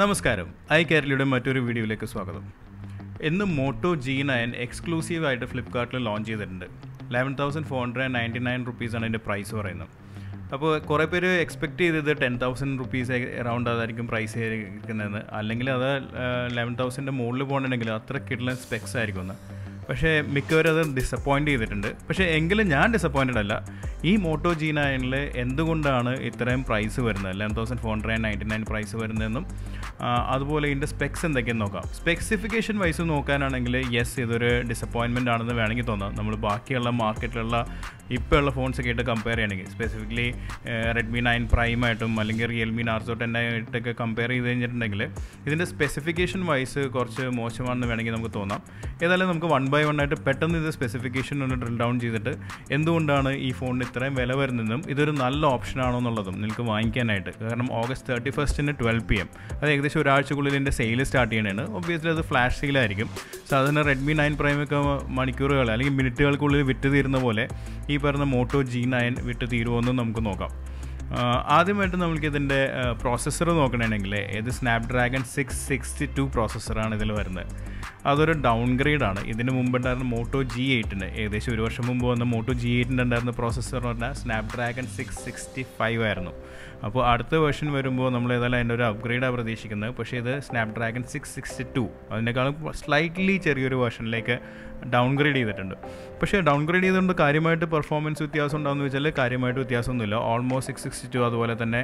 നമസ്കാരം. ഐ കേരളയുടെ മറ്റൊരു വീഡിയോയിലേക്ക് സ്വാഗതം. ഇന്ന് മോട്ടോ ജി നയൻ എക്സ്ക്ലൂസീവായിട്ട് ഫ്ലിപ്കാർട്ടിൽ ലോഞ്ച് ചെയ്തിട്ടുണ്ട്. Eleven thousand four hundred ninety nine റുപ്പീസാണ് അതിന്റെ പ്രൈസ് പറയുന്നത്. അപ്പോൾ കുറേ പേര് എക്സ്പെക്ട് ചെയ്തത് ടെൻ തൗസൻഡ് റുപ്പീസ് അറൗണ്ട് അതായിരിക്കും പ്രൈസ് ഇരിക്കുന്നതെന്ന് അല്ലെങ്കിൽ അത് ലെവൻ തൗസൻഡിന്റെ മുകളിൽ പോകണമെങ്കിൽ അത്ര കിട്ടുന്ന സ്പെക്സ് ആയിരിക്കും പക്ഷേ മിക്കവരും അത് ഡിസപ്പോയിന്റ് ചെയ്തിട്ടുണ്ട്. പക്ഷേ എങ്കിലും ഞാൻ ഡിസപ്പോയിന്റഡ് അല്ല. ഈ മോട്ടോ ജി നയനിൽ എന്തുകൊണ്ടാണ് ഇത്രയും പ്രൈസ് വരുന്നത്? Eleven thousand four hundred ninety nine price വരുന്നതെന്നും അതുപോലെ ഇതിന്റെ സ്പെക്സ് എന്തൊക്കെയെന്ന് നോക്കാം. സ്പെസിഫിക്കേഷൻ വൈസ് നോക്കാനാണെങ്കിൽ യെസ് ഇതൊരു ഡിസപ്പോയിൻമെന്റ് ആണെന്ന് വേണമെങ്കിൽ തോന്നാം. നമ്മൾ ബാക്കിയുള്ള മാർക്കറ്റിലുള്ള ഇപ്പോൾ ഉള്ള ഫോൺസ് ഒക്കെ ആയിട്ട് കമ്പയർ ചെയ്യണമെങ്കിൽ. സ്പെസിഫിക്കലി റെഡ്മി നയൻ പ്രൈമായിട്ടും അല്ലെങ്കിൽ റിയൽമി നാർസോ ടെൻ ആയിട്ടൊക്കെ കമ്പയർ ചെയ്ത് കഴിഞ്ഞിട്ടുണ്ടെങ്കിൽ ഇതിന്റെ സ്പെസിഫിക്കേഷൻ വൈസ് കുറച്ച് മോശമാണെന്ന് വേണമെങ്കിൽ നമുക്ക് തോന്നാം. ഏതായാലും നമുക്ക് വൺ ബൈ വൺ ആയിട്ട് പെട്ടെന്ന് ഇത് സ്പെസിഫിക്കേഷൻ ഒന്ന് ഡ്രിൽ ഡൗൺ ചെയ്തിട്ട് എന്തുകൊണ്ടാണ് ഈ ഫോണിന് ഇത്രയും വില വരുന്നതും ഇതൊരു നല്ല ഓപ്ഷൻ ആണോ എന്നുള്ളതും നിങ്ങൾക്ക് വാങ്ങിക്കാനായിട്ട്. കാരണം ഓഗസ്റ്റ് തേർട്ടി ഫസ്റ്റിന് ട്വൽവ് പി എം അത് ഏകദേശം ഒരാഴ്ചക്കുള്ളിൽ എന്റെ സെയിൽ സ്റ്റാർട്ട് ചെയ്യണേ ഒബ്വിയസ്ലി അത് ഫ്ലാഷ് സെയിലായിരിക്കും സാധാരണ റെഡ്മി നയൻ പ്രൈമൊക്കെ മണിക്കൂറുകൾ അല്ലെങ്കിൽ മിനിറ്റുകൾക്കുള്ളിൽ വിറ്റ് തീരുന്ന പോലെ ഈ പറഞ്ഞ മോട്ടോ ജി നയൻ വിറ്റ് തീരുമോയെന്നും നമുക്ക് നോക്കാം. ആദ്യമായിട്ട് നമുക്ക് ഇതിന്റെ പ്രോസസ്സർ നോക്കണമെങ്കിൽ ഇത് സ്നാപ്ഡ്രാഗൺ സിക്സ് സിക്സ്റ്റി ടു പ്രോസസ്സറാണ് ഇതിൽ വരുന്നത്. അതൊരു ഡൗൺ ഗ്രേഡാണ് ഇതിന് മുമ്പ് ഉണ്ടായിരുന്ന മോട്ടോ ജി എയ്റ്റിന് ഏകദേശം ഒരു വർഷം മുമ്പ് വന്ന മോട്ടോ ജി എയ്റ്റിന്റെ ഉണ്ടായിരുന്ന പ്രോസസ്സർ എന്ന് പറഞ്ഞാൽ സ്നാപ്ഡ്രാഗൺ സിക്സ് സിക്സ്റ്റി ഫൈവ് ആയിരുന്നു അപ്പോൾ അടുത്ത വേർഷൻ വരുമ്പോൾ നമ്മൾ ഏതായാലും അതിന്റെ ഒരു അപ്ഗ്രേഡാണ് പ്രതീക്ഷിക്കുന്നത് പക്ഷേ ഇത് സ്നാപ്ഡ്രാഗൺ സിക്സ് സിക്സ്റ്റി ടു അതിനേക്കാളും സ്ലൈറ്റ്ലി ചെറിയൊരു വേർഷനിലേക്ക് ഡൗൺ ഗ്രേഡ് ചെയ്തിട്ടുണ്ട് പക്ഷേ ഡൗൺ ഗ്രേഡ് ചെയ്തുകൊണ്ട് കാര്യമായിട്ട് പെർഫോമൻസ് വ്യത്യാസം ഉണ്ടാകുമെന്ന് വെച്ചാൽ കാര്യമായിട്ട് വ്യത്യാസമൊന്നുമില്ല ഓൾമോസ്റ്റ് സിക്സ് സിക്സ്റ്റി ടു അതുപോലെ തന്നെ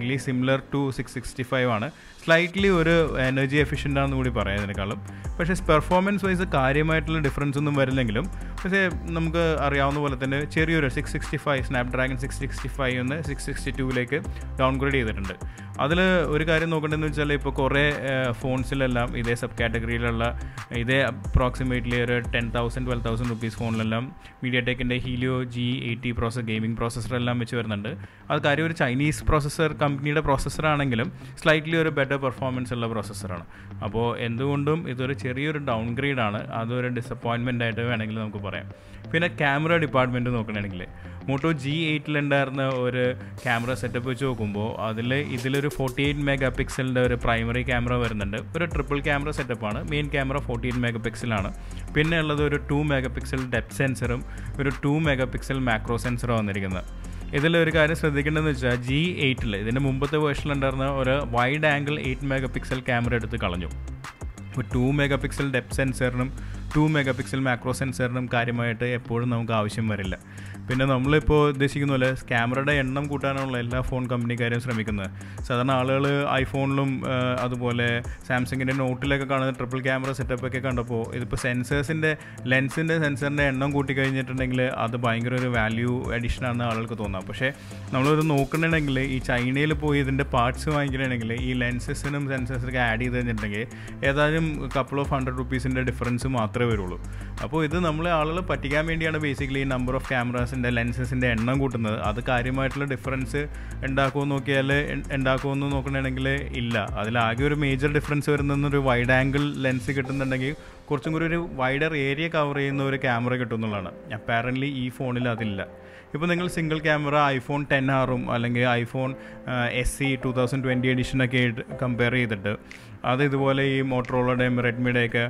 release similar to six sixty five ആണ് സ്ലൈറ്റ്ലി ഒരു എനർജി ആണെന്ന് കൂടി പറയാം ഇതിനേക്കാളും പക്ഷേ പെർഫോമൻസ് വൈസ് കാര്യമായിട്ടുള്ള ഡിഫറൻസ് ഒന്നും വരില്ലെങ്കിലും പക്ഷേ നമുക്ക് അറിയാവുന്ന പോലെ തന്നെ ചെറിയൊരു six sixty five Snapdragon six sixty five ഒന്ന് സിക്സ് സിക്സ്റ്റി ടൂവിലേക്ക് ഡൗൺഗ്രേഡ് ചെയ്തിട്ടുണ്ട്. അതിൽ ഒരു കാര്യം നോക്കേണ്ടതെന്ന് വെച്ചാൽ ഇപ്പോൾ കുറേ ഫോൺസിലെല്ലാം ഇതേ സബ് കാറ്റഗറിയിലുള്ള ഇതേ അപ്രോക്സിമേറ്റ്ലി ഒരു ten thousand twelve thousand rupees ഫോണിലെല്ലാം മീഡിയ ടെക്കിന്റെ Helio G eighty process gaming പ്രോസസ്സറെല്ലാം വെച്ച് വരുന്നുണ്ട്. അത് കാര്യം ഒരു ചൈനീസ് പ്രോസസ്സർ കമ്പനിയുടെ പ്രോസസ്സറാണെങ്കിലും സ്ലൈറ്റ്ലി ഒരു ബെറ്റർ പെർഫോമൻസ് ഉള്ള പ്രോസസ്സറാണ് അപ്പോൾ എന്തുകൊണ്ടും ഇതൊരു ചെറിയൊരു ഡൗൺ ഗ്രേഡാണ് അതൊരു ഡിസപ്പോയിൻമെന്റ് ആയിട്ട് വേണമെങ്കിൽ നമുക്ക് പറയാം. പിന്നെ ക്യാമറ ഡിപ്പാർട്ട്മെന്റ് നോക്കണമെങ്കിൽ മോട്ടോ ജി എയ്റ്റിലുണ്ടായിരുന്ന ഒരു ക്യാമറ സെറ്റപ്പ് വെച്ച് നോക്കുമ്പോൾ അതിൽ ഇതിലൊരു ഫോർട്ടി എയ്റ്റ് മെഗാ പിക്സലിന്റെ ഒരു പ്രൈമറി ക്യാമറ വരുന്നുണ്ട്. ഒരു ട്രിപ്പിൾ ക്യാമറ സെറ്റപ്പാണ് main camera forty eight mega പിക്സലാണ് പിന്നെ ഉള്ളത് ഒരു ടു മെഗാ പിക്സൽ ഡെപ്ത് സെൻസറും ഒരു ടു മെഗാ പിക്സൽ മാക്രോ സെൻസറും വന്നിരിക്കുന്നത്. ഇതിൽ ഒരു കാര്യം ശ്രദ്ധിക്കേണ്ടതെന്ന് വെച്ചാൽ ജി എയ്റ്റിൽ ഇതിന്റെ മുമ്പത്തെ വേർഷനിലുണ്ടായിരുന്ന ഒരു wide angle eight mega pixel camera എടുത്ത് കളഞ്ഞു. ഇപ്പോൾ ടു മെഗാ പിക്സൽ ഡെപ്ത് സെൻസറിനും ടു മെഗാ പിക്സൽ മാക്രോ സെൻസറിനും കാര്യമായിട്ട് എപ്പോഴും നമുക്ക് ആവശ്യം വരില്ല. പിന്നെ നമ്മളിപ്പോൾ ഉദ്ദേശിക്കുന്ന പോലെ ക്യാമറയുടെ എണ്ണം കൂട്ടാനുള്ള എല്ലാ ഫോൺ കമ്പനിക്കാരും ശ്രമിക്കുന്നത്. സാധാരണ ആളുകൾ ഐഫോണിലും അതുപോലെ സാംസങ്ങിന്റെ നോട്ടിലൊക്കെ കാണുന്ന ട്രിപ്പിൾ ക്യാമറ സെറ്റപ്പ് ഒക്കെ കണ്ടപ്പോൾ ഇതിപ്പോൾ സെൻസേഴ്സിന്റെ ലെൻസിന്റെ സെൻസറിന്റെ എണ്ണം കൂട്ടി കഴിഞ്ഞിട്ടുണ്ടെങ്കിൽ അത് ഭയങ്കര ഒരു വാല്യൂ അഡീഷൻ ആണെന്ന് ആളുകൾക്ക് തോന്നാം. പക്ഷേ നമ്മളിത് നോക്കണമെങ്കിൽ ഈ ചൈനയിൽ പോയി ഇതിന്റെ പാർട്സ് വാങ്ങിക്കണമെങ്കിൽ ഈ ലെൻസസിനും സെൻസേഴ്സിനൊക്കെ ആഡ് ചെയ്ത് കഴിഞ്ഞിട്ടുണ്ടെങ്കിൽ ഏതായാലും കപ്പിൾ ഓഫ് ഹൺഡ്രഡ് റുപ്പീസിന്റെ ഡിഫറൻസ് മാത്രമേ വരുള്ളൂ. അപ്പോൾ ഇത് നമ്മൾ ആളുകൾ പറ്റിക്കാൻ വേണ്ടിയാണ് ബേസിക്കലി ഈ നമ്പർ ഓഫ് ക്യാമറാസിന്റെ ലെൻസസിന്റെ എണ്ണം കൂട്ടുന്നത്. അത് കാര്യമായിട്ടുള്ള ഡിഫറൻസ് ഉണ്ടാക്കുമെന്ന് നോക്കിയാൽ ഉണ്ടാക്കുമെന്ന് നോക്കണമെങ്കിൽ ഇല്ല. അതിലാകെ ഒരു മേജർ ഡിഫറൻസ് വരുന്നൊരു വൈഡ് ആംഗിൾ ലെൻസ് കിട്ടുന്നുണ്ടെങ്കിൽ കുറച്ചും കൂടി ഒരു വൈഡർ ഏരിയ കവർ ചെയ്യുന്ന ഒരു ക്യാമറ കിട്ടുമെന്നുള്ളതാണ് അപ്പാരന്റ്ലി ഈ ഫോണിൽ അതില്ല. ഇപ്പോൾ നിങ്ങൾ സിംഗിൾ ക്യാമറ ഐഫോൺ ടെൻ ആറും അല്ലെങ്കിൽ iPhone S E two thousand twenty എഡിഷനൊക്കെ compare ചെയ്തിട്ട് അത് ഇതുപോലെ ഈ മോട്ടറോളയുടെയും റെഡ്മിയുടെയൊക്കെ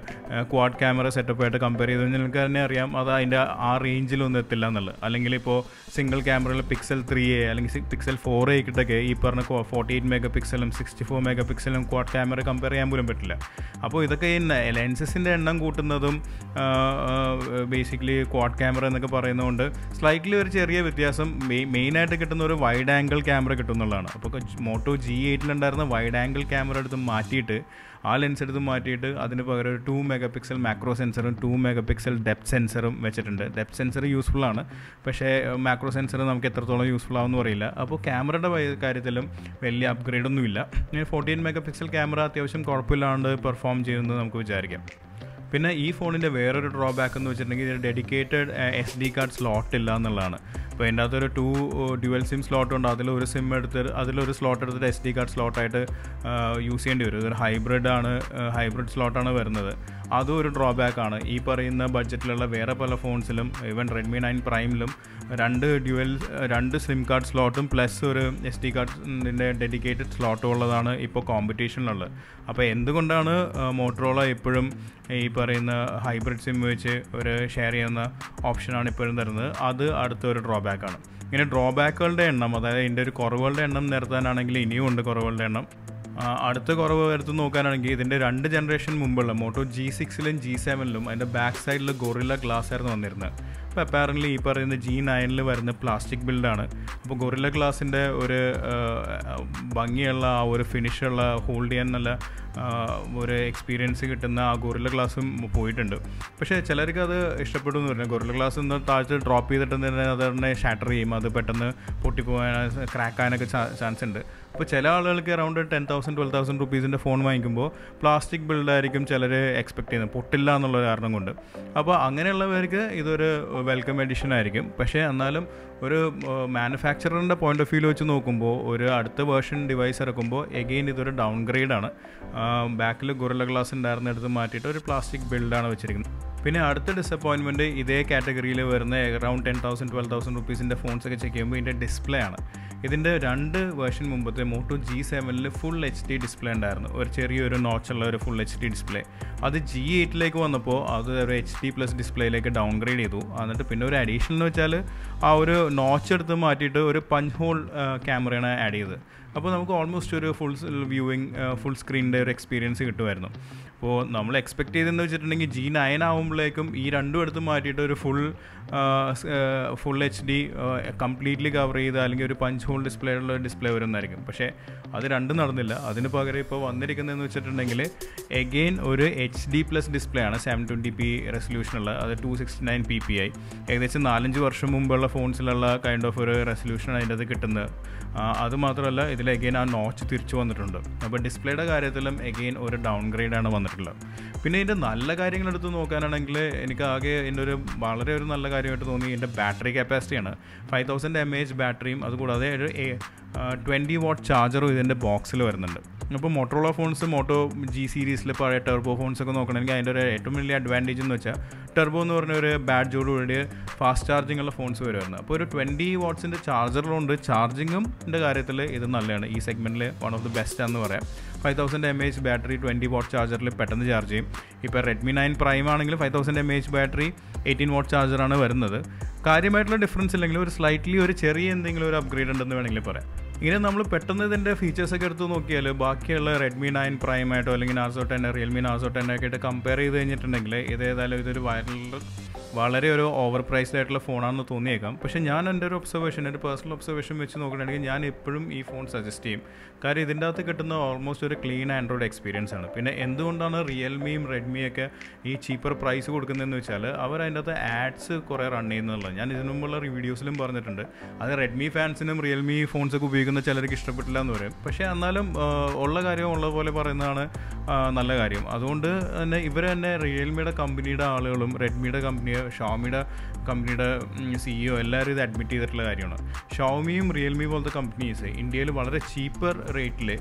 ക്വാഡ് ക്യാമറ സെറ്റപ്പായിട്ട് കമ്പയർ ചെയ്ത് കഴിഞ്ഞാൽ നിങ്ങൾക്ക് തന്നെ അറിയാം അത് അതിന്റെ ആ റേഞ്ചിലൊന്നും എത്തില്ല എന്നുള്ളത്. അല്ലെങ്കിൽ ഇപ്പോൾ സിംഗിൾ ക്യാമറയിൽ പിക്സൽ ത്രീ എ അല്ലെങ്കിൽ പിക്സൽ ഫോർ എ കിട്ടൊക്കെ ഈ പറഞ്ഞ ഫോർട്ടി എയ്റ്റ് മെഗാ പിക്സലും സിക്സ്റ്റി ഫോർ മെഗാ പിക്സലും ക്വാഡ് ക്യാമറ കമ്പയർ ചെയ്യാൻ പോലും പറ്റില്ല. അപ്പോൾ ഇതൊക്കെ ഈ ലെൻസസിന്റെ എണ്ണം കൂട്ടുന്നതും ബേസിക്കലി ക്വാഡ് ക്യാമറ എന്നൊക്കെ പറയുന്നതുകൊണ്ട് സ്ലൈറ്റ്ലി ഒരു ചെറിയ വ്യത്യാസം. മെയിൻ മെയിനായിട്ട് കിട്ടുന്ന ഒരു വൈഡ് ആംഗിൾ ക്യാമറ കിട്ടുന്നുള്ളതാണ്. അപ്പോൾ മോട്ടോ ജി എയ്റ്റിലുണ്ടായിരുന്ന വൈഡ് ആംഗിൾ ക്യാമറ എടുത്ത് മാറ്റിയിട്ട് ആ ലെൻസ് എടുത്ത് മാറ്റിയിട്ട് അതിന് പകരം ഒരു ടു മെഗാ പിക്സൽ മാക്രോ സെൻസറും ടു മെഗാ പിക്സൽ ഡെപ്ത് സെൻസറും വെച്ചിട്ടുണ്ട്. ഡെപ്ത് സെൻസർ യൂസ്ഫുൾ ആണ്. പക്ഷേ മാക്രോ സെൻസർ നമുക്ക് എത്രത്തോളം യൂസ്ഫുൾ ആവുമെന്ന് അറിയില്ല. അപ്പോൾ ക്യാമറയുടെ കാര്യത്തിലും വലിയ അപ്ഗ്രേഡ് ഒന്നുമില്ല ഫോർട്ടീൻ മെഗാ പിക്സൽ ക്യാമറ അത്യാവശ്യം കുഴപ്പമില്ലാണ്ട് പെർഫോം ചെയ്യുന്നത് നമുക്ക് വിചാരിക്കാം. പിന്നെ ഈ ഫോണിന്റെ വേറൊരു ഡ്രോബാക്ക് എന്ന് വെച്ചിട്ടുണ്ടെങ്കിൽ dedicated S D card slot ഇല്ല എന്നുള്ളതാണ്. അപ്പോൾ അതിന്റെ അകത്തൊരു ടു ഡ്യുവൽ സിം സ്ലോട്ട് ഉണ്ട്. അതിലൊരു സിം എടുത്ത് അതിലൊരു സ്ലോട്ട് എടുത്തിട്ട് എസ് ഡി കാർഡ് സ്ലോട്ടായിട്ട് യൂസ് ചെയ്യേണ്ടി വരും. ഇതൊരു ഹൈബ്രിഡ് ആണ് ഹൈബ്രിഡ് സ്ലോട്ടാണ് വരുന്നത്. അതും ഒരു ഡ്രോബാക്ക് ആണ്. ഈ പറയുന്ന ബഡ്ജറ്റിലുള്ള വേറെ പല ഫോൺസിലും ഈവൻ റെഡ്മി നയൻ പ്രൈമിലും രണ്ട് ഡ്യുവൽ രണ്ട് സിം കാർഡ് സ്ലോട്ടും പ്ലസ് ഒരു എസ് ഡി കാർഡിന്റെ ഡെഡിക്കേറ്റഡ് സ്ലോട്ടും ഉള്ളതാണ് ഇപ്പോൾ കോമ്പറ്റീഷനിലുള്ളത് അപ്പോൾ എന്തുകൊണ്ടാണ് മോട്ടറോള എപ്പോഴും ഈ പറയുന്ന ഹൈബ്രിഡ് സിം വെച്ച് ഒരു ഷെയർ ചെയ്യുന്ന ഓപ്ഷനാണ് ഇപ്പോഴും തരുന്നത്? അത് അടുത്ത ഒരു ഡ്രോബാക്കാണ് ഇങ്ങനെ ഡ്രോബാക്കുകളുടെ എണ്ണം അതായത് ഇതിന്റെ ഒരു കുറവുകളുടെ എണ്ണം നിരത്താനാണെങ്കിൽ ഇനിയും ഉണ്ട് കുറവുകളുടെ എണ്ണം. അടുത്ത കുറവ് എടുത്ത് നോക്കാനാണെങ്കിൽ ഇതിന്റെ രണ്ട് ജനറേഷൻ മുമ്പുള്ള മോട്ടോ ജി സിക്സിലും ജി സെവനിലും അതിന്റെ ബാക്ക് സൈഡിൽ ഗൊറില്ല ഗ്ലാസ് ആയിരുന്നു വന്നിരുന്നത്. അപ്പോൾ അപ്പാരന്റ്ലി ഈ പറയുന്ന ജി നയനിൽ വരുന്ന പ്ലാസ്റ്റിക് ബിൽഡാണ് അപ്പോൾ ഗൊറില്ല ഗ്ലാസിന്റെ ഒരു ഭംഗിയുള്ള ആ ഒരു ഫിനിഷുള്ള ഹോൾഡ് ചെയ്യാൻ നല്ല ഒരു എക്സ്പീരിയൻസ് കിട്ടുന്ന ആ ഗൊറില്ല ക്ലാസ്സും പോയിട്ടുണ്ട്. പക്ഷേ ചിലർക്ക് അത് ഇഷ്ടപ്പെടും എന്ന് പറഞ്ഞാൽ ഗൊറില്ല ക്ലാസ് ഒന്ന് താഴ്ച ഡ്രോപ്പ് ചെയ്തിട്ട് തന്നെ അത് തന്നെ ഷാറ്റർ ചെയ്യും. അത് പെട്ടെന്ന് പൊട്ടിപ്പോകാൻ ക്രാക്കാനൊക്കെ ചാൻസ് ഉണ്ട്. അപ്പോൾ ചില ആളുകൾക്ക് around ten thousand twelve thousand റുപ്പീസിന്റെ phone വാങ്ങിക്കുമ്പോൾ പ്ലാസ്റ്റിക് ബിൽഡായിരിക്കും ചിലർ എക്സ്പെക്ട് ചെയ്യുന്നത്. പൊട്ടില്ല എന്നുള്ള കാരണം കൊണ്ട്. അപ്പോൾ അങ്ങനെയുള്ളവർക്ക് ഇതൊരു വെൽക്കം എഡിഷൻ ആയിരിക്കും. പക്ഷേ എന്നാലും ഒരു മാനുഫാക്ചറിന്റെ പോയിന്റ് ഓഫ് വ്യൂ വെച്ച് നോക്കുമ്പോൾ ഒരു അടുത്ത വേർഷൻ ഡിവൈസ് ഇറക്കുമ്പോൾ എഗെയിൻ ഇതൊരു ഡൗൺ ഗ്രേഡാണ് ബാക്കിൽ ഗുറല ഗ്ലാസ് ഉണ്ടായിരുന്ന എടുത്ത് മാറ്റിയിട്ട് ഒരു പ്ലാസ്റ്റിക് ബിൽഡാണ് വെച്ചിരിക്കുന്നത്. പിന്നെ അടുത്ത ഡിസപ്പോയിൻമെന്റ് ഇതേ കാറ്റഗറിയിൽ വരുന്ന around ten thousand twelve thousand റുപ്പീസിന്റെ phones ഒക്കെ ചെക്ക് ചെയ്യുമ്പോൾ ഇതിന്റെ ഡിസ്പ്ലേ ആണ്. ഇതിന്റെ രണ്ട് വേർഷൻ മുമ്പത്തെ മോട്ടോ ജി സെവനിൽ ഫുൾ എച്ച് ഡി ഡിസ്പ്ലേ ഉണ്ടായിരുന്നു. ഒരു ചെറിയൊരു നോച്ചുള്ള ഒരു ഫുൾ എച്ച് ഡി ഡിസ്പ്ലേ അത് ജി എയ്റ്റിലേക്ക് വന്നപ്പോൾ അത് ഒരു എച്ച് ഡി പ്ലസ് ഡിസ്പ്ലേയിലേക്ക് ഡൗൺഗ്രേഡ് ചെയ്തു. എന്നിട്ട് പിന്നെ ഒരു അഡീഷണൽ എന്ന് വെച്ചാൽ ആ ഒരു നോച്ച് എടുത്ത് മാറ്റിയിട്ട് ഒരു പഞ്ച് ഹോൾ ക്യാമറയാണ് ആഡ് ചെയ്തത്. അപ്പോൾ നമുക്ക് ഓൾമോസ്റ്റ് ഒരു ഫുൾ വ്യൂവിങ് ഫുൾ സ്ക്രീനിന്റെ ഒരു എക്സ്പീരിയൻസ് കിട്ടുമായിരുന്നു. അപ്പോൾ നമ്മൾ എക്സ്പെക്ട് ചെയ്തെന്ന് വെച്ചിട്ടുണ്ടെങ്കിൽ ജി നയൻ ആകുമ്പോഴേക്കും ഈ രണ്ടും എടുത്ത് മാറ്റിയിട്ട് ഒരു full full H D completely cover ചെയ്ത് അല്ലെങ്കിൽ ഒരു പഞ്ച് ഹോൾ ഡിസ്പ്ലേ ഉള്ള ഡിസ്പ്ലേ വരുന്നതായിരിക്കും. പക്ഷേ അത് രണ്ടും നടന്നില്ല. അതിന് പകരം ഇപ്പോൾ വന്നിരിക്കുന്നതെന്ന് വെച്ചിട്ടുണ്ടെങ്കിൽ എഗെയിൻ ഒരു എച്ച് ഡി പ്ലസ് ഡിസ്പ്ലേ ആണ് സെവൻ ട്വന്റി പി റെസൊല്യൂഷനുള്ള അത് two sixty nine P P I ഏകദേശം നാലഞ്ച് വർഷം മുമ്പുള്ള ഫോൺസിലുള്ള കൈൻഡ് ഓഫ് ഒരു റെസൊല്യൂഷൻ അതിന്റെ അത് കിട്ടുന്നത്. അത് മാത്രമല്ല ഇതിൽ എഗെയിൻ ആ നോച്ച് തിരിച്ചു വന്നിട്ടുണ്ട്. അപ്പോൾ ഡിസ്പ്ലേയുടെ കാര്യത്തിലും എഗെയിൻ ഒരു ഡൗൺ ഗ്രേഡാണ് വന്നിട്ടുള്ളത്. പിന്നെ ഇതിന്റെ നല്ല കാര്യങ്ങൾ എടുത്ത് നോക്കാനാണെങ്കിൽ എനിക്ക് ആകെ എന്റെ ഒരു വളരെ ഒരു നല്ല കാര്യമായിട്ട് തോന്നി എന്റെ ബാറ്ററി കപ്പാസിറ്റിയാണ് ഫൈവ് തൗസൻഡ് എം എച്ച് ബാറ്ററിയും അതുകൂടാതെ ഒരു ട്വന്റി വാട്ട് ചാർജറും ഇതിന്റെ ബോക്സിൽ വരുന്നുണ്ട്. അപ്പോൾ മോട്ടോറോള ഫോൺസ് മോട്ടോ ജി സീരീസിൽ പഴയ ടെർബോ ഫോൺസ് ഒക്കെ നോക്കണമെങ്കിൽ അതിന്റെ ഒരു ഏറ്റവും വലിയ അഡ്വാന്റേജ് എന്ന് വെച്ചാൽ ടെർബോ എന്ന് പറഞ്ഞ ഒരു ബാഡ്ജോട് കൂടി ഫാസ്റ്റ് ചാർജിങ് ഉള്ള ഫോൺസ് വരുമായിരുന്നു അപ്പോൾ ഒരു ട്വന്റി വാട്ട്സിന്റെ ചാർജറിലുണ്ട് ചാർജിങ്ങും കാര്യത്തിൽ ഇത് നല്ലതാണ്. ഈ സെഗ്മെന്റിൽ വൺ ഓഫ് ദി ബെസ്റ്റ് ആണെന്ന് പറയാം. Five thousand M H battery twenty watt ചാർജറിൽ പെട്ടെന്ന് ചാർജ് ചെയ്യും. ഇപ്പോൾ റെഡ്മി നയൻ പ്രൈം ആണെങ്കിൽ five thousand M H battery eighteen watt ചാർജറാണ് വരുന്നത്. കാര്യമായിട്ടുള്ള ഡിഫറൻസ് ഇല്ലെങ്കിൽ ഒരു സ്ലൈറ്റ്ലി ഒരു ചെറിയ എന്തെങ്കിലും ഒരു അപ്ഗ്രേഡ് ഉണ്ടെന്ന് വേണമെങ്കിൽ പറയാം. ഇങ്ങനെ നമ്മൾ പെട്ടെന്ന് ഇതിന്റെ ഫീച്ചേഴ്സൊക്കെ എടുത്ത് നോക്കിയാൽ ബാക്കിയുള്ള റെഡ്മി നയൻ പ്രൈമായിട്ടോ അല്ലെങ്കിൽ Narzo ten Realme Narzo ten ഒക്കെ ആയിട്ട് കമ്പയർ ചെയ്ത് കഴിഞ്ഞിട്ടുണ്ടെങ്കിൽ ഇത് ഏതായാലും ഇതൊരു വൈറൽ വളരെ ഒരു ഓവർ പ്രൈസ്ഡ് ആയിട്ടുള്ള ഫോണാണെന്ന് തോന്നിയേക്കാം. പക്ഷേ ഞാൻ എന്റെ ഒരു ഒബ്സർവേഷൻ എന്റെ പേഴ്സണൽ ഒബ്സർവേഷൻ വെച്ച് നോക്കുകയാണെങ്കിൽ ഞാൻ എപ്പോഴും ഈ ഫോൺ സജസ്റ്റ് ചെയ്യും. കാര്യം ഇതിന്റെ അകത്ത് കിട്ടുന്ന ഓൾമോസ്റ്റ് ഒരു ക്ലീൻ ആൻഡ്രോയിഡ് എക്സ്പീരിയൻസ് ആണ്. പിന്നെ എന്തുകൊണ്ടാണ് റിയൽമിയും റെഡ്മിയൊക്കെ ഈ ചീപ്പർ പ്രൈസ് കൊടുക്കുന്നതെന്ന് വെച്ചാൽ അവർ അതിന്റെ അകത്ത് ആഡ്സ് കുറേ റൺ ചെയ്യുന്നുള്ളത്. ഞാൻ ഇതിനു മുമ്പുള്ള വീഡിയോസിലും പറഞ്ഞിട്ടുണ്ട്. അത് റെഡ്മി ഫാൻസിനും റിയൽമി ഫോൺസൊക്കെ ഉപയോഗിക്കുന്ന ചിലർക്ക് ഇഷ്ടപ്പെട്ടില്ല എന്ന് പറയും. പക്ഷേ എന്നാലും ഉള്ള കാര്യം ഉള്ള പോലെ പറയുന്നതാണ് നല്ല കാര്യം. അതുകൊണ്ട് തന്നെ ഇവർ തന്നെ റിയൽമിയുടെ കമ്പനിയുടെ ആളുകളും റെഡ്മിയുടെ കമ്പനി ഷോമിയുടെ കമ്പനിയുടെ സിഇഒ എല്ലാവരും ഇത് അഡ്മിറ്റ് ചെയ്തിട്ടുള്ള കാര്യമാണ്. ഷോമിയും റിയൽമി പോലത്തെ കമ്പനീസ് ഇന്ത്യയിൽ വളരെ ചീപ്പർ റേറ്റിൽ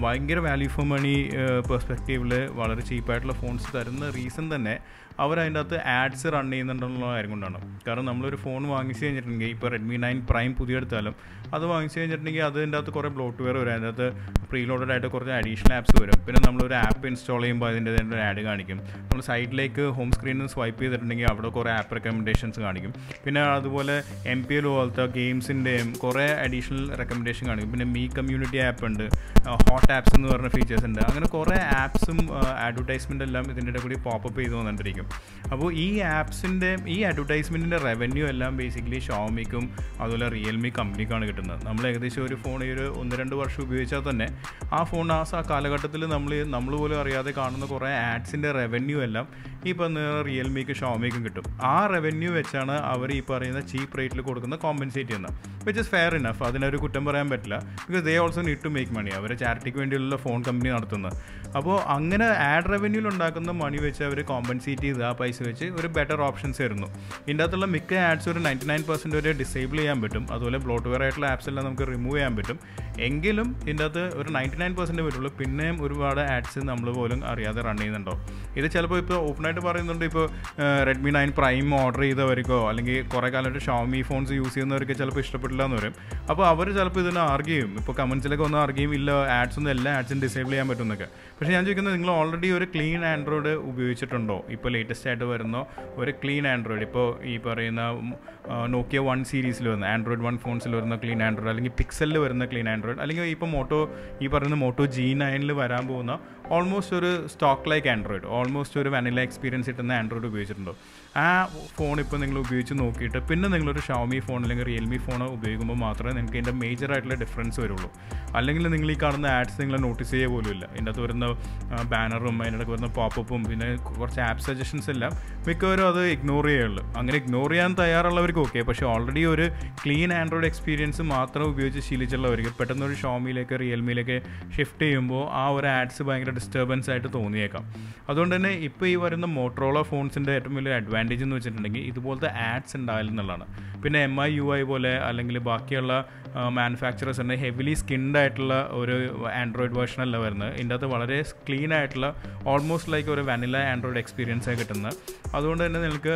ഭയങ്കര വാല്യൂ ഫോർ മണി പെർസ്പെക്റ്റീവിൽ വളരെ ചീപ്പായിട്ടുള്ള ഫോൺസ് തരുന്ന റീസൺ തന്നെ അവർ അതിന്റെ അകത്ത് ആഡ്സ് റൺ ചെയ്യുന്നുണ്ടെന്നുള്ള കാര്യം കൊണ്ടാണ്. കാരണം നമ്മളൊരു ഫോൺ വാങ്ങിച്ചു കഴിഞ്ഞിട്ടുണ്ടെങ്കിൽ ഇപ്പോൾ റെഡ്മി നയൻ പ്രൈം പുതിയ എടുത്താലും അത് വാങ്ങിച്ചു കഴിഞ്ഞിട്ടുണ്ടെങ്കിൽ അതിന്റെ അകത്ത് കുറേ ബ്ലോട്ട്വെയർ വരും. അതിന്റെ അകത്ത് പ്രീലോഡഡ് ആയിട്ട് കുറച്ച് അഡീഷണൽ ആപ്സ് വരും. പിന്നെ നമ്മളൊരു ആപ്പ് ഇൻസ്റ്റാൾ ചെയ്യുമ്പോൾ അതിന്റെ ഒരു ആഡ് കാണിക്കും. നമ്മൾ സൈഡിലേക്ക് ഹോം സ്ക്രീനിൽ നിന്ന് സ്വൈപ്പ് ചെയ്തിട്ടുണ്ടെങ്കിൽ അവിടെ കുറേ ആപ്പ് റെക്കമെൻഡേഷൻസ് കാണിക്കും. പിന്നെ അതുപോലെ എം പി എൽ പോലത്തെ ഗെയിംസിന്റെയും കുറേ അഡീഷണൽ റെക്കമെൻഡേഷൻ കാണിക്കും. പിന്നെ മീ കമ്മ്യൂണിറ്റി ആപ്പ് ഉണ്ട്. ഹോട്ട് ആപ്സ് എന്ന് പറഞ്ഞ ഫീച്ചേഴ്സ് ഉണ്ട്. അങ്ങനെ കുറേ ആപ്സും അഡ്വർടൈസ്മെന്റ് എല്ലാം ഇതിന്റെ കൂടി പോപ്പപ്പ് ചെയ്ത് വന്നിട്ടിരിക്കും. അപ്പോൾ ഈ ആപ്സിന്റെ ഈ അഡ്വർടൈസ്മെന്റിന്റെ റവന്യൂ എല്ലാം ബേസിക്കലി ഷോമിക്കും അതുപോലെ റിയൽമി കമ്പനിക്കാണ് കിട്ടുന്നത്. നമ്മൾ ഏകദേശം ഒരു ഫോൺ ഈ ഒരു ഒന്ന് രണ്ട് വർഷം ഉപയോഗിച്ചാൽ തന്നെ ആ ഫോൺ ആ കാലഘട്ടത്തിൽ നമ്മൾ നമ്മൾ പോലും അറിയാതെ കാണുന്ന കുറേ ആഡ്സിന്റെ റവന്യൂ എല്ലാം ഈ പറഞ്ഞ റിയൽമിക്ക് ഷോമിക്കും കിട്ടും. ആ റവന്യൂ വെച്ചാണ് അവർ ഈ പറയുന്ന ചീപ്പ് റേറ്റിൽ കൊടുക്കുന്ന കോമ്പൻസേറ്റ് ചെയ്യുന്നത് വിച്ച് ഇസ് ഫെയർ ഇനഫ് അതിനൊരു കുറ്റം പറയാൻ പറ്റില്ല. Because they also need to make money അവർ ചാരിറ്റിക്ക് വേണ്ടിയുള്ള ഫോൺ കമ്പനി നടത്തുന്നത് അപ്പോൾ അങ്ങനെ ആഡ് റവന്യൂവിൽ ഉണ്ടാക്കുന്ന മണി വെച്ച് അവർ കോമ്പൻസേറ്റ് ചെയ്ത് ആ പൈസ വെച്ച് ഒരു ബെറ്റർ ഓപ്ഷൻസ് ആയിരുന്നു ഇതിന്റെ അകത്തുള്ള മിക്ക ആഡ്സ് ഒരു നയന്റി നയൻ പെർസെന്റ് വരെ ഡിസേബിൾ ചെയ്യാൻ പറ്റും. അതുപോലെ ബ്ലോട്ട്വെയർ ആയിട്ടുള്ള ആപ്സ് എല്ലാം നമുക്ക് റിമൂവ് ചെയ്യാൻ പറ്റും. എങ്കിലും ഇതിന്റെ അകത്ത് ഒരു നയന്റി നയൻ പെർസെന്റ് വരുള്ളൂ. പിന്നെയും ഒരുപാട് ആഡ്സ് നമ്മൾ പോലും അറിയാതെ റൺ ചെയ്യുന്നുണ്ടോ ഇത് ചിലപ്പോൾ ഇപ്പോൾ ഓപ്പണായിട്ട് പറയുന്നുണ്ട്. ഇപ്പോൾ റെഡ്മി നയൻ പ്രൈം ഓർഡർ ചെയ്തവർക്കോ അല്ലെങ്കിൽ കുറേ കാലമായിട്ട് ഷോമി ഫോൺസ് യൂസ് ചെയ്യുന്നവർക്ക് ചിലപ്പോൾ ഇഷ്ടപ്പെട്ടില്ല എന്ന് വരും. അപ്പോൾ അവർ ചിലപ്പോൾ ഇതിനെ ആർഗ്യ ചെയ്യും. ഇപ്പോൾ കമൻസിലൊക്കെ ഒന്ന് ആർഗ്യ ഇല്ല ആഡ്സ് ഒന്നും എല്ലാ ആഡ്സും ഡിസേബിൾ ചെയ്യാൻ പറ്റുമെന്നൊക്കെ പക്ഷേ ഞാൻ ചോദിക്കുന്നത് നിങ്ങൾ ഓൾറെഡി ഒരു ക്ലീൻ ആൻഡ്രോയിഡ് ഉപയോഗിച്ചിട്ടുണ്ടോ? ഇപ്പോൾ ലേറ്റസ്റ്റ് ആയിട്ട് വരുന്ന ഒരു ക്ലീൻ ആൻഡ്രോയിഡ് ഇപ്പോൾ ഈ പറയുന്ന നോക്കിയ വൺ സീരീസിൽ വരുന്ന ആൻഡ്രോയിഡ് വൺ ഫോൺസിൽ വരുന്ന ക്ലീൻ ആൻഡ്രോയിഡ് അല്ലെങ്കിൽ പിക്സലിൽ വരുന്ന ക്ലീൻ ആൻഡ്രോയിഡ് അല്ലെങ്കിൽ ഇപ്പോൾ മോട്ടോ ഈ പറയുന്ന മോട്ടോ ജി നയനിൽ വരാൻ പോകുന്ന ഓൾമോസ്റ്റ് ഒരു സ്റ്റോക്ക് ലൈക്ക് ആൻഡ്രോയിഡ് ഓൾമോസ്റ്റ് ഒരു വനില എക്സ്പീരിയൻസ് കിട്ടുന്ന ആൻഡ്രോയിഡ് ഉപയോഗിച്ചിട്ടുണ്ടോ? ആ ഫോൺ ഇപ്പോൾ നിങ്ങൾ ഉപയോഗിച്ച് നോക്കിയിട്ട് പിന്നെ നിങ്ങളൊരു ഷവമി ഫോൺ അല്ലെങ്കിൽ റിയൽമി ഫോൺ ഉപയോഗിക്കുമ്പോൾ മാത്രമേ നിങ്ങൾക്ക് ഇതിന്റെ മേജർ ആയിട്ടുള്ള ഡിഫറൻസ് വരുള്ളൂ. അല്ലെങ്കിൽ നിങ്ങൾ ഈ കാണുന്ന ആഡ്സ് നിങ്ങൾ നോട്ടീസ് ചെയ്യുക പോലും ഇല്ല. ഇതിന്റെ അകത്ത് വരുന്ന ബാനറും അതിന്റെ വരുന്ന പോപ്പപ്പും പിന്നെ കുറച്ച് ആപ്പ് സജഷൻസ് എല്ലാം മിക്കവരും അത് ഇഗ്നോർ ചെയ്യുള്ളൂ അങ്ങനെ ഇഗ്നോർ ചെയ്യാൻ തയ്യാറുള്ളവർക്ക് ഓക്കെ പക്ഷേ ഓൾറെഡി ഒരു ക്ലീൻ ആൻഡ്രോയിഡ് എക്സ്പീരിയൻസ് മാത്രം ഉപയോഗിച്ച് ശീലിച്ചുള്ളവർക്ക് പെട്ടെന്ന് ഒരു ഷോമിയിലേക്ക് റിയൽമിയിലേക്ക് ഷിഫ്റ്റ് ചെയ്യുമ്പോൾ ആ ഒരു ആഡ്സ് ഭയങ്കര ഡിസ്റ്റർബൻസ് ആയിട്ട് തോന്നിയേക്കാം. അതുകൊണ്ട് തന്നെ ഇപ്പോൾ ഈ വരുന്ന മോട്ടറോള ഫോൺസിന്റെ ഏറ്റവും വലിയ അഡ്വാന്റേജ് എന്ന് വെച്ചിട്ടുണ്ടെങ്കിൽ ഇതുപോലത്തെ ആഡ്സ് ഉണ്ടാവില്ല എന്നുള്ളതാണ്. പിന്നെ എം ഐ യു ഐ പോലെ അല്ലെങ്കിൽ ബാക്കിയുള്ള മാനുഫാക്ചറേഴ്സ് തന്നെ ഹെവിലി സ്കിൻഡ് ആയിട്ടുള്ള ഒരു ആൻഡ്രോയിഡ് വേർഷൻ അല്ല വരുന്നത്. ഇതിന്റെ അകത്ത് വളരെ ക്ലീൻ ആയിട്ടുള്ള ഓൾമോസ്റ്റ് ലൈക്ക് ഒരു വാനില ആൻഡ്രോയിഡ് എക്സ്പീരിയൻസ് ആയി കിട്ടുന്നത്. അതുകൊണ്ട് തന്നെ നിങ്ങൾക്ക്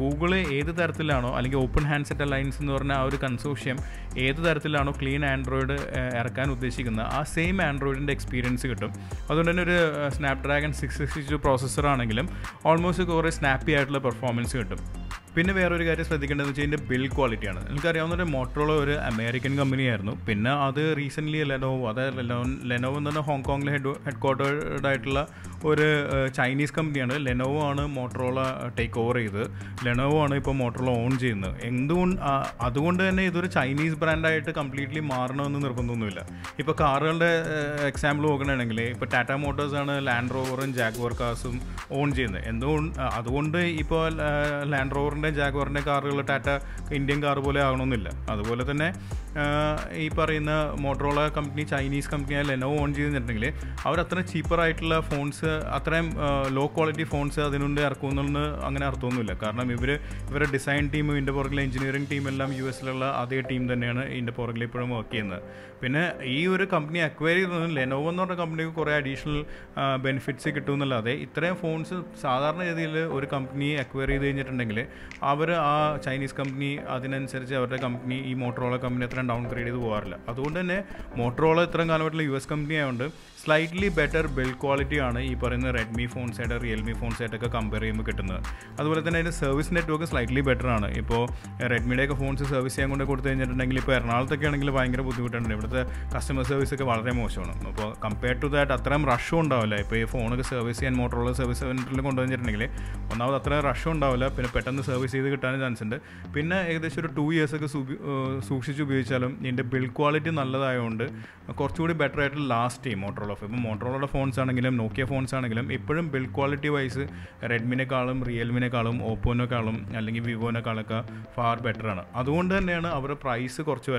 ഗൂഗിൾ ഏത് തരത്തിലാണോ അല്ലെങ്കിൽ ഓപ്പൺ ഹാൻഡ്സെറ്റ് അലയൻസ് എന്ന് പറഞ്ഞ ആ ഒരു കൺസോഷ്യം ഏത് തരത്തിലാണോ ക്ലീൻ ആൻഡ്രോയിഡ് ഇറക്കാൻ ഉദ്ദേശിക്കുന്നത് ആ സെയിം ആൻഡ്രോയിഡിന്റെ എക്സ്പീരിയൻസ് കിട്ടും. അതുകൊണ്ട് തന്നെ ഒരു Snapdragon six sixty two processor ആണെങ്കിലും ഓൾമോസ്റ്റ് കുറേ സ്നാപ്പി ആയിട്ടുള്ള പെർഫോമൻസ് കിട്ടും. പിന്നെ വേറൊരു കാര്യം ശ്രദ്ധിക്കേണ്ടതെന്ന് വെച്ചാൽ ഇതിന്റെ ബിൽഡ് ക്വാളിറ്റിയാണ് എനിക്കറിയാവുന്ന ഒരു മോട്ടറോള ഒരു അമേരിക്കൻ കമ്പനിയായിരുന്നു പിന്നെ അത് റീസെന്റ്ലി ലെനോവോ അതായത് ലെനോവോ എന്ന് പറഞ്ഞാൽ ഹോങ്കോങ്ങിലെ ഹെഡ് ഹെഡ് ക്വാർട്ടേഡായിട്ടുള്ള ഒരു ചൈനീസ് കമ്പനിയാണ് ലെനോവോ ആണ്. മോട്ടറോള ടേക്ക് ഓവർ ചെയ്ത്. ലെനോവോ ആണ് ഇപ്പോൾ മോട്ടറോള ഓൺ ചെയ്യുന്നത്. എന്തുകൊണ്ട് അതുകൊണ്ട് തന്നെ ഇതൊരു ചൈനീസ് ബ്രാൻഡായിട്ട് കംപ്ലീറ്റ്ലി മാറണമെന്ന് നിർബന്ധമൊന്നുമില്ല. ഇപ്പോൾ കാറുകളുടെ എക്സാമ്പിൾ നോക്കണമെങ്കിൽ ഇപ്പോൾ ടാറ്റ മോട്ടോഴ്സാണ് ലാൻഡ് റോവറും ജാഗ്വർ കാസും ഓൺ ചെയ്യുന്നത്. എന്തുകൊണ്ട് അതുകൊണ്ട് ഇപ്പോൾ ലാൻഡ് റോവറിന്റെ ജാഗ്വറിന്റെ കാറുകൾ ടാറ്റ ഇന്ത്യൻ കാർ പോലെ ആകണമെന്നില്ല. അതുപോലെ തന്നെ ഈ പറയുന്ന മോട്ടറോള കമ്പനി ചൈനീസ് കമ്പനിയായ ലെനോ ഓൺ ചെയ്തിട്ടുണ്ടെങ്കിൽ അവർ അത്ര ചീപ്പറായിട്ടുള്ള ഫോൺസ് അത്രയും ലോ ക്വാളിറ്റി ഫോൺസ് അതിനുണ്ട് ഇറക്കുമെന്നുള്ളത് അങ്ങനെ അർത്ഥമൊന്നുമില്ല. കാരണം ഇവർ ഇവരുടെ ഡിസൈൻ ടീം ഇതിന്റെ പുറകിലെ എഞ്ചിനീയറിംഗ് ടീം എല്ലാം യു എസിലുള്ള അതേ ടീം തന്നെയാണ് ഇതിന്റെ പുറകിൽ ഇപ്പോഴും വർക്ക് ചെയ്യുന്നത്. പിന്നെ ഈ ഒരു കമ്പനി അക്വയർ ചെയ്തത് ലെനോവോ എന്ന് പറഞ്ഞ കമ്പനിക്ക് കുറേ അഡീഷണൽ ബെനിഫിറ്റ്സ് കിട്ടുമെന്നല്ലാതെ ഇത്രയും ഫോൺസ് സാധാരണ രീതിയിൽ ഒരു കമ്പനി അക്വയർ ചെയ്ത് കഴിഞ്ഞിട്ടുണ്ടെങ്കിൽ അവർ ആ ചൈനീസ് കമ്പനി അതിനനുസരിച്ച് അവരുടെ കമ്പനി ഈ മോട്ടറോള കമ്പനി അത്രയും ഡൗൺ ഗ്രേഡ് ചെയ്ത് പോകാറില്ല അതുകൊണ്ട് തന്നെ മോട്ടറോള ഇത്രയും കാലമായിട്ടുള്ള യു എസ് കമ്പനി ആയതുകൊണ്ട് സ്ലൈറ്റ്ലി ബെറ്റർ ബിൽ ക്വാളിറ്റി ആണ് ഈ പറയുന്ന റെഡ്മി ഫോൺസായിട്ട് റിയൽമി ഫോൺസായിട്ടൊക്കെ കമ്പയർ ചെയ്യുമ്പോൾ കിട്ടുന്നത്. അതുപോലെ തന്നെ അതിന്റെ സർവീസ് നെറ്റ്വർക്ക് സ്ലൈറ്റ്ലി ബെറ്റർ ആണ്. ഇപ്പോൾ റെഡ്മിയുടെയൊക്കെ ഫോൺസ് സർവീസ് ചെയ്യാൻ കൊണ്ട് കൊടുത്തു കഴിഞ്ഞിട്ടുണ്ടെങ്കിൽ ഇപ്പോൾ എറണാകുളത്തൊക്കെ ആണെങ്കിൽ ഭയങ്കര ബുദ്ധിമുട്ടുണ്ട് ഇവിടുത്തെ കസ്റ്റമർ സർവീസ് ഒക്കെ വളരെ മോശമാണ്. അപ്പോൾ കമ്പയർ ടു ദാറ്റ് അത്രയും റഷും ഉണ്ടാവില്ല. ഇപ്പോൾ ഈ ഫോണൊക്കെ സർവീസ് ചെയ്യാൻ മോട്ടറുള്ള സർവീസ് സെന്ററിൽ കൊണ്ടുവന്നിട്ടുണ്ടെങ്കിൽ ഒന്നാമത് അത്രയും റഷും ഉണ്ടാവില്ല. പിന്നെ പെട്ടെന്ന് സർവീസ് ചെയ്ത് കിട്ടാനും ചാൻസ് ഉണ്ട്. പിന്നെ ഏകദേശം ഒരു ടു ഇയേഴ്സ് ഒക്കെ സൂക്ഷിച്ച് ഉപയോഗിച്ചാലും ഇതിന്റെ ബിൽഡ് ക്വാളിറ്റി നല്ലതായതുകൊണ്ട് കുറച്ചുകൂടി ബെറ്റർ ആയിട്ട് ലാസ്റ്റ് ചെയ്യും മോട്ടറോള ഇപ്പോൾ മോട്ടറോളയുടെ ഫോൺസ് ആണെങ്കിലും നോക്കിയ ഫോൺസ് ആണെങ്കിലും ഇപ്പോഴും ബിൽഡ് ക്വാളിറ്റി വൈസ് റെഡ്മിനേക്കാളും റിയൽമിനേക്കാളും ഓപ്പോനേക്കാളും അല്ലെങ്കിൽ വിവോനേക്കാളൊക്കെ ഫാർ ബെറ്റർ ആണ്. അതുകൊണ്ട് തന്നെയാണ് അവരുടെ പ്രൈസ് കുറച്ച്